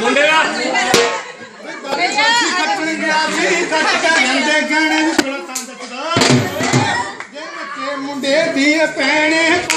ਮੁੰਡੇ ਦਾ ਮੁੰਡੇ ਦੀ ਪੈਣੇ